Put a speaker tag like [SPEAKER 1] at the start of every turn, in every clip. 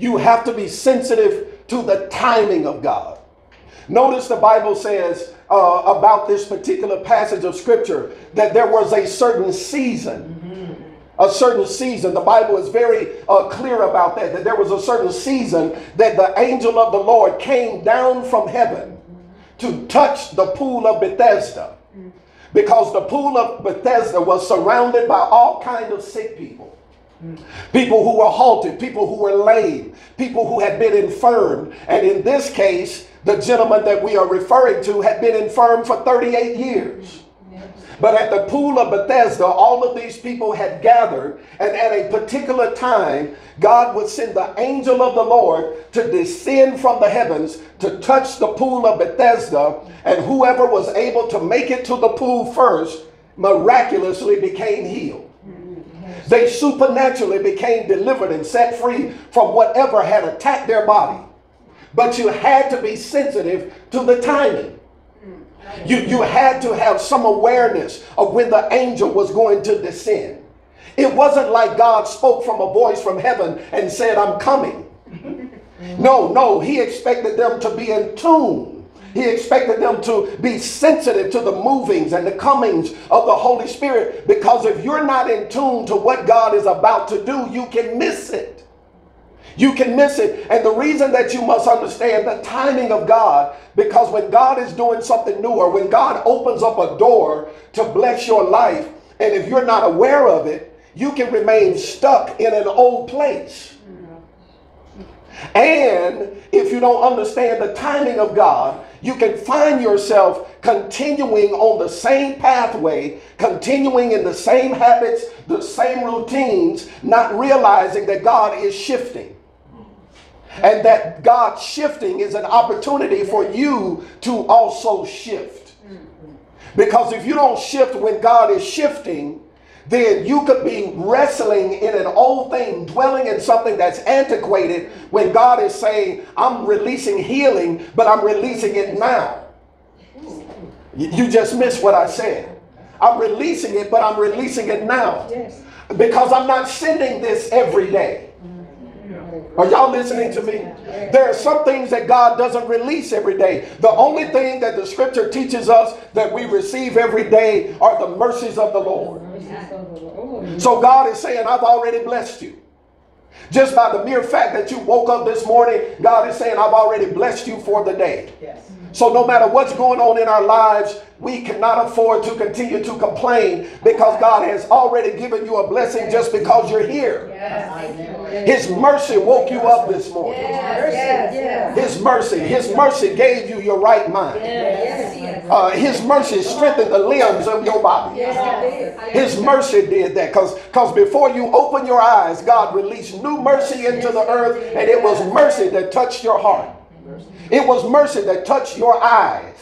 [SPEAKER 1] you have to be sensitive to the timing of God. Notice the Bible says uh, about this particular passage of scripture that there was a certain season. A certain season. The Bible is very uh, clear about that, that there was a certain season that the angel of the Lord came down from heaven to touch the pool of Bethesda. Because the pool of Bethesda was surrounded by all kind of sick people. People who were halted, people who were lame, people who had been infirmed. And in this case, the gentleman that we are referring to had been infirm for 38 years. But at the pool of Bethesda, all of these people had gathered, and at a particular time, God would send the angel of the Lord to descend from the heavens to touch the pool of Bethesda, and whoever was able to make it to the pool first miraculously became healed. They supernaturally became delivered and set free from whatever had attacked their body. But you had to be sensitive to the timing. You, you had to have some awareness of when the angel was going to descend. It wasn't like God spoke from a voice from heaven and said, I'm coming. No, no, he expected them to be in tune. He expected them to be sensitive to the movings and the comings of the Holy Spirit because if you're not in tune to what God is about to do, you can miss it. You can miss it. And the reason that you must understand the timing of God, because when God is doing something new or when God opens up a door to bless your life, and if you're not aware of it, you can remain stuck in an old place. And if you don't understand the timing of God, you can find yourself continuing on the same pathway, continuing in the same habits, the same routines, not realizing that God is shifting. And that God shifting is an opportunity for you to also shift. Because if you don't shift when God is shifting, then you could be wrestling in an old thing, dwelling in something that's antiquated when God is saying, I'm releasing healing, but I'm releasing it now. You just missed what I said. I'm releasing it, but I'm releasing it now. Because I'm not sending this every day. Are y'all listening to me? There are some things that God doesn't release every day. The only thing that the scripture teaches us that we receive every day are the mercies of the Lord. So God is saying, I've already blessed you. Just by the mere fact that you woke up this morning, God is saying, I've already blessed you for the day. Yes. So no matter what's going on in our lives, we cannot afford to continue to complain because God has already given you a blessing just because you're here. His mercy woke you up this morning. His mercy, His mercy gave you your right mind. Uh, his mercy strengthened the limbs of your body. His mercy did that because because before you open your eyes, God released new mercy into the earth, and it was mercy that touched your heart. It was mercy that touched your eyes,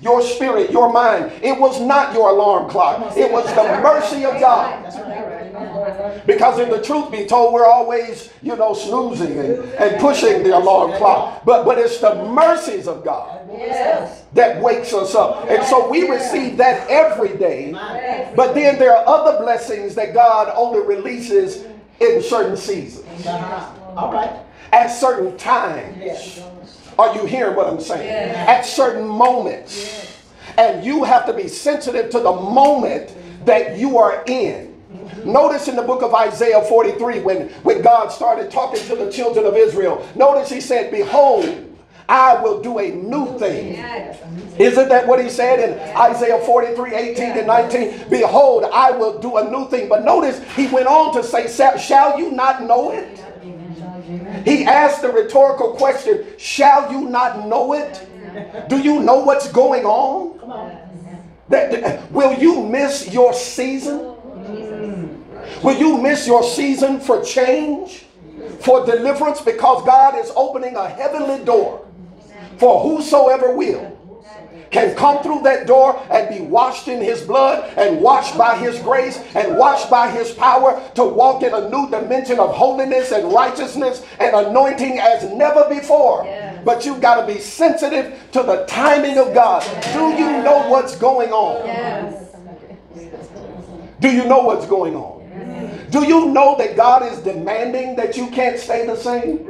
[SPEAKER 1] your spirit, your mind. It was not your alarm clock. It was the mercy of God. Because in the truth be told, we're always, you know, snoozing and, and pushing the alarm clock. But but it's the mercies of God that wakes us up. And so we receive that every day. But then there are other blessings that God only releases in certain seasons. All right. At certain times. Are you hearing what I'm saying? At certain moments. And you have to be sensitive to the moment that you are in. Notice in the book of Isaiah 43, when, when God started talking to the children of Israel, notice he said, Behold, I will do a new thing. Isn't that what he said in Isaiah 43 18 and 19? Behold, I will do a new thing. But notice he went on to say, Shall you not know it? He asked the rhetorical question Shall you not know it? Do you know what's going on? That, will you miss your season? Will you miss your season for change, for deliverance? Because God is opening a heavenly door for whosoever will can come through that door and be washed in his blood and washed by his grace and washed by his power to walk in a new dimension of holiness and righteousness and anointing as never before. But you've got to be sensitive to the timing of God. Do you know what's going on? Yes. Do you know what's going on? Do you know that God is demanding that you can't stay the same?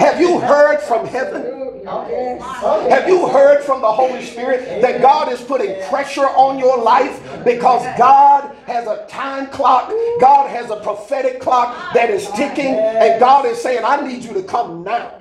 [SPEAKER 1] Have you heard from heaven? Have you heard from the Holy Spirit that God is putting pressure on your life? Because God has a time clock, God has a prophetic clock that is ticking, and God is saying, I need you to come now.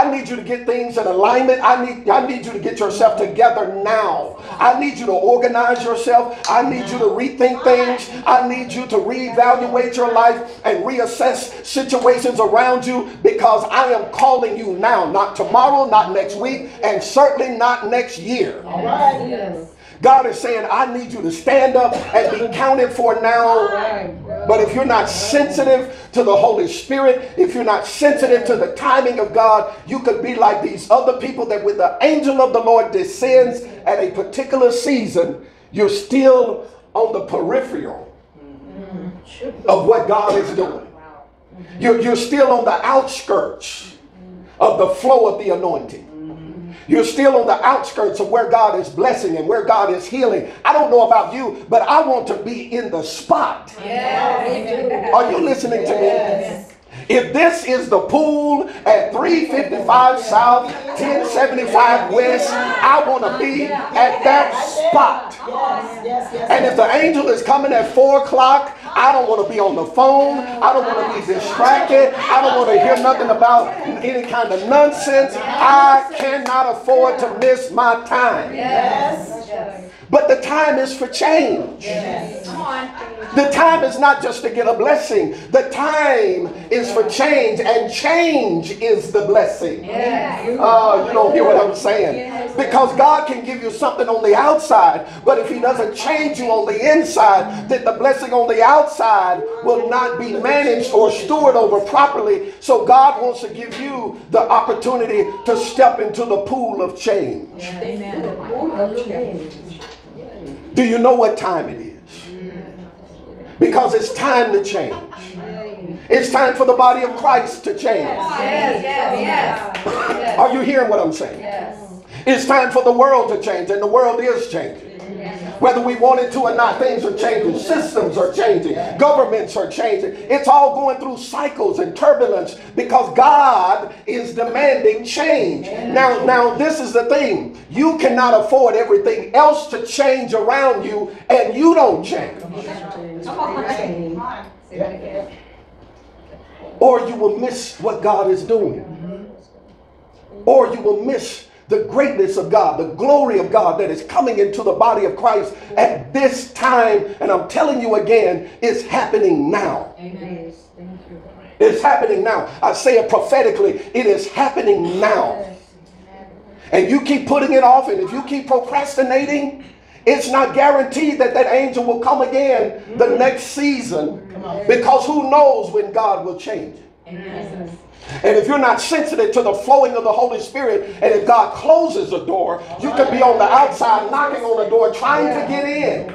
[SPEAKER 1] I need you to get things in alignment. I need, I need you to get yourself together now. I need you to organize yourself. I need you to rethink things. I need you to reevaluate your life and reassess situations around you because I am calling you now, not tomorrow, not next week, and certainly not next year. All right. Yes. God is saying, I need you to stand up and be counted for now. But if you're not sensitive to the Holy Spirit, if you're not sensitive to the timing of God, you could be like these other people that when the angel of the Lord descends at a particular season, you're still on the peripheral of what God is doing. You're, you're still on the outskirts of the flow of the anointing. You're still on the outskirts of where God is blessing and where God is healing. I don't know about you, but I want to be in the spot. Yes. Are you listening to me? If this is the pool at 355 South, 1075 West, I want to be at that spot. And if the angel is coming at 4 o'clock, I don't want to be on the phone. I don't want to be distracted. I don't want to hear nothing about any kind of nonsense. I cannot afford to miss my time. Yes. But the time is for change. Yes. The time is not just to get a blessing. The time is for change, and change is the blessing. Yes. Uh, you don't hear what I'm saying. Because God can give you something on the outside, but if He doesn't change you on the inside, then the blessing on the outside will not be managed or stored over properly. So God wants to give you the opportunity to step into the pool of change. Do you know what time it is? Because it's time to change. It's time for the body of Christ to change. Yes, yes, yes. Are you hearing what I'm saying? It's time for the world to change, and the world is changing. Whether we wanted to or not, things are changing. Systems are changing. Governments are changing. It's all going through cycles and turbulence because God is demanding change. Now, now this is the thing. You cannot afford everything else to change around you and you don't change. Or you will miss what God is doing. Or you will miss the greatness of God, the glory of God that is coming into the body of Christ at this time. And I'm telling you again, it's happening now. Amen. It's happening now. I say it prophetically, it is happening now. And you keep putting it off, and if you keep procrastinating, it's not guaranteed that that angel will come again the next season because who knows when God will change. Amen. And if you're not sensitive to the flowing of the Holy Spirit, and if God closes a door, you can be on the outside knocking on the door trying to get in.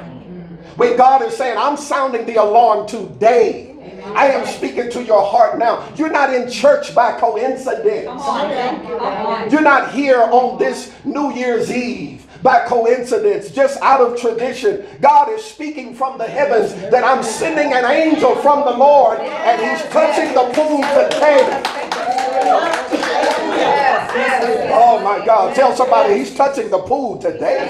[SPEAKER 1] When God is saying, I'm sounding the alarm today. I am speaking to your heart now. You're not in church by coincidence. You're not here on this New Year's Eve by coincidence, just out of tradition. God is speaking from the heavens that I'm sending an angel from the Lord and he's touching the pool today. Oh my God. Tell somebody he's touching the pool today.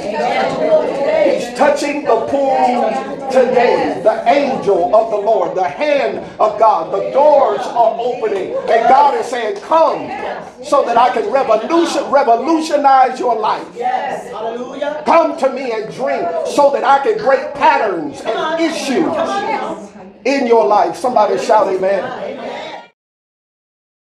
[SPEAKER 1] He's touching the pool today. The angel of the Lord, the hand of God. The doors are opening. And God is saying, Come so that I can revolution, revolutionize your life. Come to me and drink so that I can break patterns and issues in your life. Somebody shout amen.